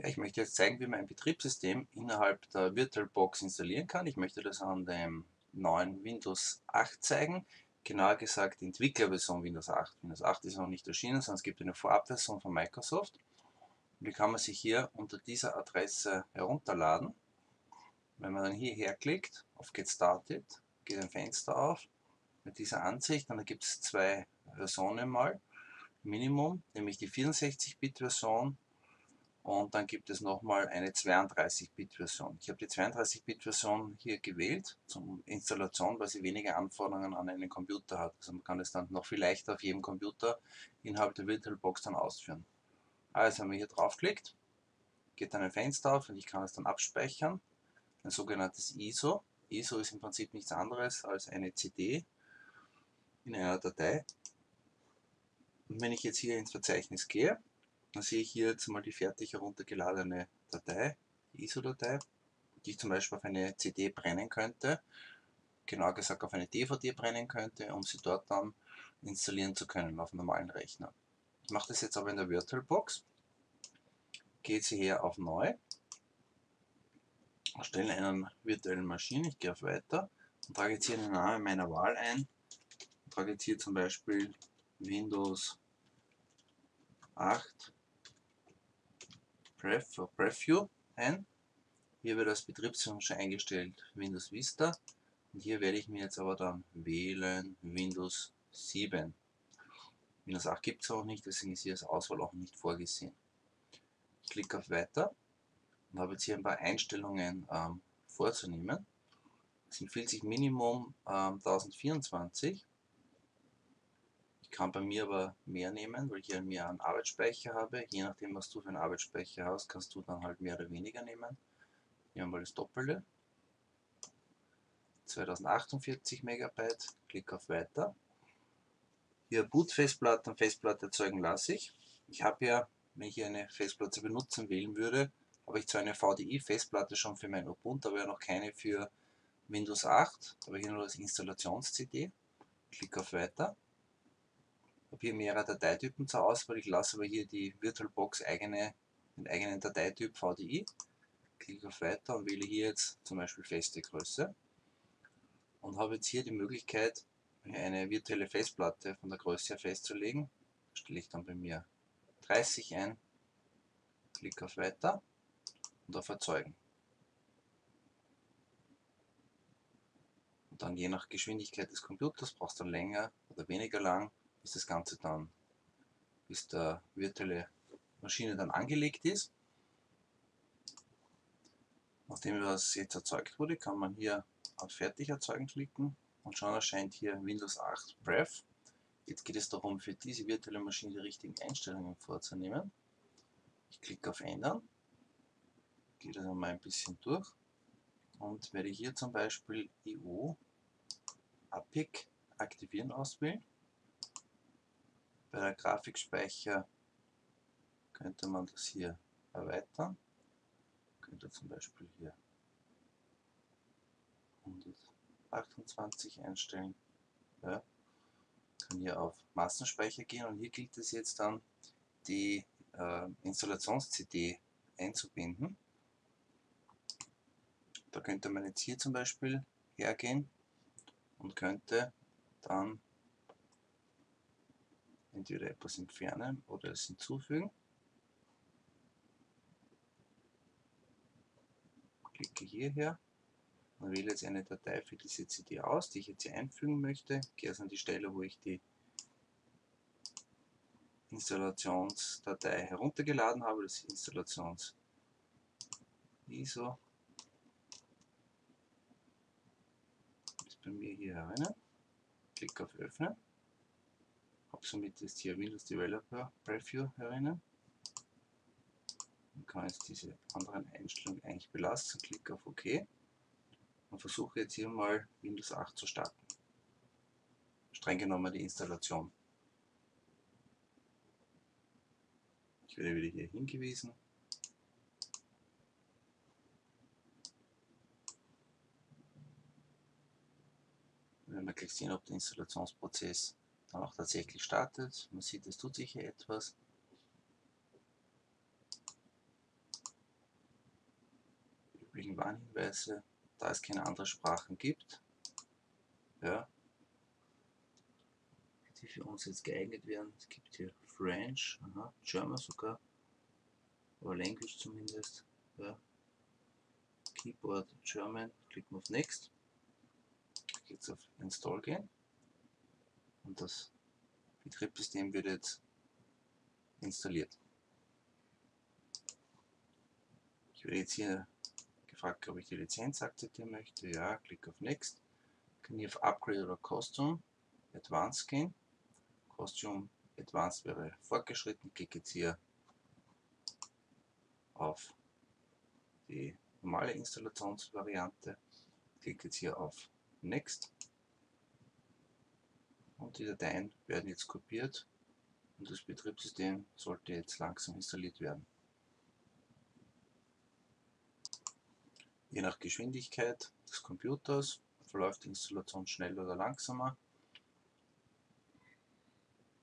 Ja, ich möchte jetzt zeigen, wie man ein Betriebssystem innerhalb der VirtualBox installieren kann. Ich möchte das an dem neuen Windows 8 zeigen. Genauer gesagt die Entwicklerversion Windows 8. Windows 8 ist noch nicht erschienen, sondern es gibt eine Vorabversion von Microsoft. Die kann man sich hier unter dieser Adresse herunterladen. Wenn man dann hierher klickt, auf Get Started, geht ein Fenster auf mit dieser Ansicht und da gibt es zwei Versionen mal. Minimum, nämlich die 64-Bit-Version und dann gibt es nochmal eine 32-Bit-Version. Ich habe die 32-Bit-Version hier gewählt zum Installation, weil sie weniger Anforderungen an einen Computer hat. Also man kann es dann noch viel leichter auf jedem Computer innerhalb der VirtualBox dann ausführen. Also wenn man hier draufklickt, geht dann ein Fenster auf und ich kann es dann abspeichern. Ein sogenanntes ISO. ISO ist im Prinzip nichts anderes als eine CD in einer Datei. Und wenn ich jetzt hier ins Verzeichnis gehe, dann sehe ich hier jetzt mal die fertig heruntergeladene Datei, die ISO-Datei, die ich zum Beispiel auf eine CD brennen könnte, genauer gesagt auf eine DVD brennen könnte, um sie dort dann installieren zu können auf normalen Rechner. Ich mache das jetzt aber in der VirtualBox, gehe jetzt hier auf Neu, erstelle einen virtuellen Maschine, ich gehe auf Weiter und trage jetzt hier den Namen meiner Wahl ein, trage jetzt hier zum Beispiel Windows 8 Pref Preview ein. Hier wird das Betriebssystem schon eingestellt Windows Vista und hier werde ich mir jetzt aber dann wählen Windows 7. Windows 8 gibt es auch nicht, deswegen ist hier als Auswahl auch nicht vorgesehen. Ich klicke auf Weiter und habe jetzt hier ein paar Einstellungen ähm, vorzunehmen. Es empfiehlt sich Minimum ähm, 1024 ich kann bei mir aber mehr nehmen, weil ich ja mehr an Arbeitsspeicher habe. Je nachdem, was du für einen Arbeitsspeicher hast, kannst du dann halt mehr oder weniger nehmen. Hier haben wir das Doppelte. 2048 Megabyte, klick auf Weiter. Hier Boot-Festplatte und Festplatte erzeugen lasse ich. Ich habe ja, wenn ich hier eine Festplatte benutzen wählen würde, habe ich zwar eine VDI-Festplatte schon für mein Ubuntu, aber ja noch keine für Windows 8. Aber hier nur das Installations-CD. Klick auf Weiter habe hier mehrere Dateitypen zur Auswahl. Ich lasse aber hier die VirtualBox eigene, den eigenen Dateityp VDI. Klicke auf Weiter und wähle hier jetzt zum Beispiel feste Größe. Und habe jetzt hier die Möglichkeit, eine virtuelle Festplatte von der Größe her festzulegen. Stelle ich dann bei mir 30 ein, klicke auf Weiter und auf Erzeugen. Und dann je nach Geschwindigkeit des Computers brauchst du länger oder weniger lang bis das Ganze dann, bis der virtuelle Maschine dann angelegt ist. Nachdem das jetzt erzeugt wurde, kann man hier auf Fertig erzeugen klicken und schon erscheint hier Windows 8 Breath. Jetzt geht es darum, für diese virtuelle Maschine die richtigen Einstellungen vorzunehmen. Ich klicke auf Ändern, gehe das einmal ein bisschen durch und werde hier zum Beispiel EU APIC aktivieren auswählen. Bei der Grafikspeicher könnte man das hier erweitern. Könnte zum Beispiel hier 128 einstellen. Ja. Kann hier auf Massenspeicher gehen und hier gilt es jetzt dann die äh, Installations-CD einzubinden. Da könnte man jetzt hier zum Beispiel hergehen und könnte dann entweder etwas entfernen oder es hinzufügen. Klicke hierher und wähle jetzt eine Datei für diese CD aus, die ich jetzt hier einfügen möchte. Gehe also an die Stelle, wo ich die Installationsdatei heruntergeladen habe, das Installations ISO ist bei mir hier herinnen. Klick auf Öffnen habe somit jetzt hier Windows Developer Preview herinnen und kann jetzt diese anderen Einstellungen eigentlich belassen, klicke auf OK und versuche jetzt hier mal Windows 8 zu starten. Streng genommen die Installation. Ich werde wieder hier hingewiesen. Wenn wir gleich sehen, ob der Installationsprozess dann auch tatsächlich startet. Man sieht, es tut sich hier etwas. üblichen Warnhinweise, da es keine anderen Sprachen gibt, ja, die für uns jetzt geeignet wären. Es gibt hier French, aha, German sogar, oder Language zumindest, ja. Keyboard German, klicken wir auf Next, jetzt auf Install gehen und das Betriebssystem wird jetzt installiert. Ich werde jetzt hier gefragt, ob ich die Lizenz akzeptieren möchte. Ja, klick auf Next. Kann hier auf Upgrade oder Costume Advanced gehen. Costume Advanced wäre fortgeschritten. Klicke jetzt hier auf die normale Installationsvariante. Klicke jetzt hier auf Next. Und die Dateien werden jetzt kopiert und das Betriebssystem sollte jetzt langsam installiert werden. Je nach Geschwindigkeit des Computers verläuft die Installation schneller oder langsamer.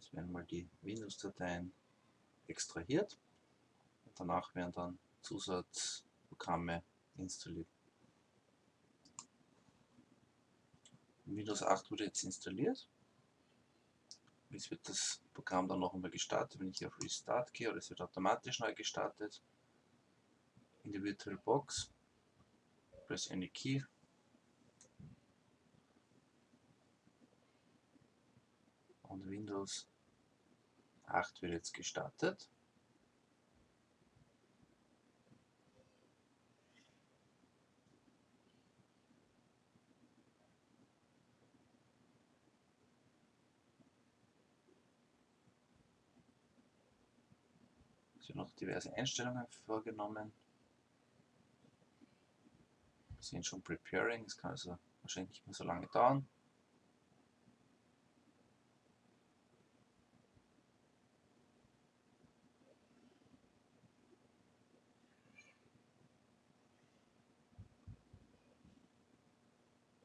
Jetzt werden mal die Windows-Dateien extrahiert und danach werden dann Zusatzprogramme installiert. Windows 8 wurde jetzt installiert. Jetzt wird das Programm dann noch einmal gestartet, wenn ich auf Restart gehe, oder es wird automatisch neu gestartet. In die VirtualBox press any key. Und Windows 8 wird jetzt gestartet. Es noch diverse Einstellungen vorgenommen sind schon preparing, es kann also wahrscheinlich nicht mehr so lange dauern.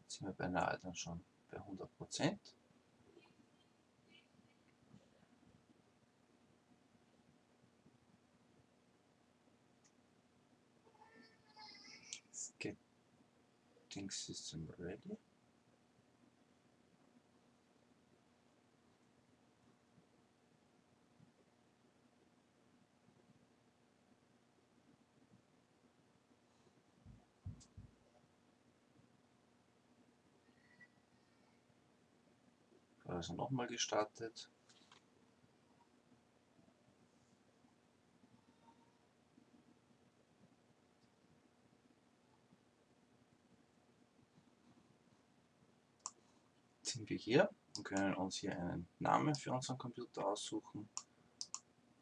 Jetzt sind wir beinahe dann schon bei 100 Prozent. Operating system ready. Also nochmal gestartet. Sind wir hier und können uns hier einen Namen für unseren Computer aussuchen.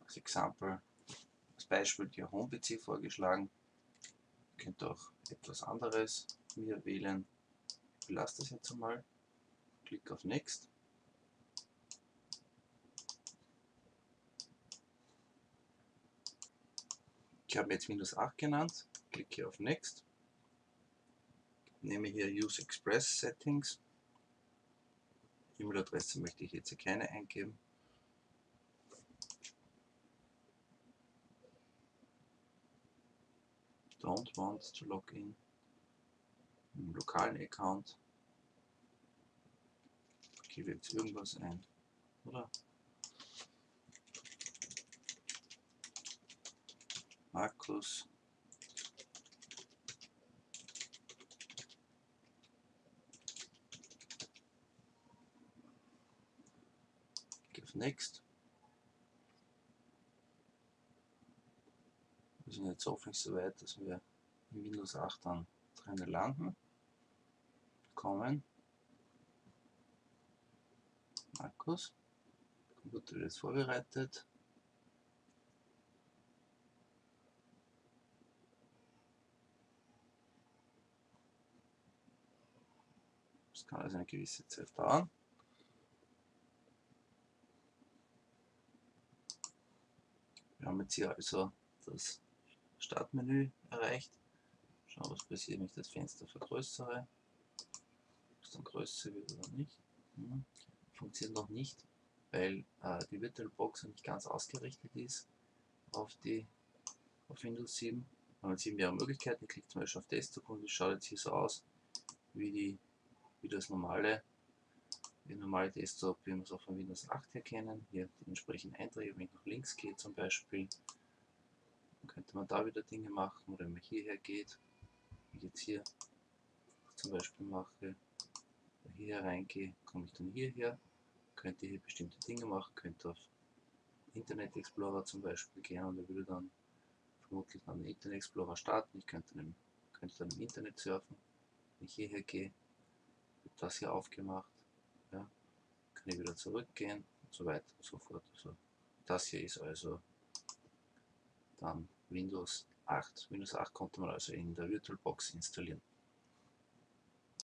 Als Example, als Beispiel die Home PC vorgeschlagen. Ihr könnt auch etwas anderes mir wählen. Ich lasse das jetzt einmal. Klick auf Next. Ich habe jetzt Windows 8 genannt, klicke auf Next, nehme hier Use Express Settings E-Mail-Adresse möchte ich jetzt keine eingeben. Don't want to log in im lokalen Account. Ich gebe jetzt irgendwas ein, oder? Markus Next. Wir sind jetzt hoffentlich so weit, dass wir in Windows 8 dann drinnen landen. Kommen. Markus. Computer wird jetzt vorbereitet. Das kann also eine gewisse Zeit dauern. Wir haben jetzt hier also das Startmenü erreicht. Schauen, was passiert, wenn ich das Fenster vergrößere. Ob es dann größer wird oder nicht. Hm. Funktioniert noch nicht, weil äh, die VirtualBox nicht ganz ausgerichtet ist auf, die, auf Windows 7. Man sieht mehrere Möglichkeiten. Ich klicke zum Beispiel auf Desktop und es schaut jetzt hier so aus, wie, die, wie das normale, wie normale Desktop, wir es auch von Windows 8 her kennen. Hier die entsprechenden Einträge, wenn ich nach links gehe zum Beispiel, dann könnte man da wieder Dinge machen oder wenn man hierher geht, wie ich jetzt hier zum Beispiel mache, hier reingehe, komme ich dann hierher, könnte hier bestimmte Dinge machen, könnte auf Internet Explorer zum Beispiel gehen und er würde dann vermutlich dann den Internet Explorer starten. Ich könnte dann im Internet surfen. Wenn ich hierher gehe, wird das hier aufgemacht. Kann ich wieder zurückgehen und so weiter und so fort. Also das hier ist also dann Windows 8. Windows 8 konnte man also in der VirtualBox installieren.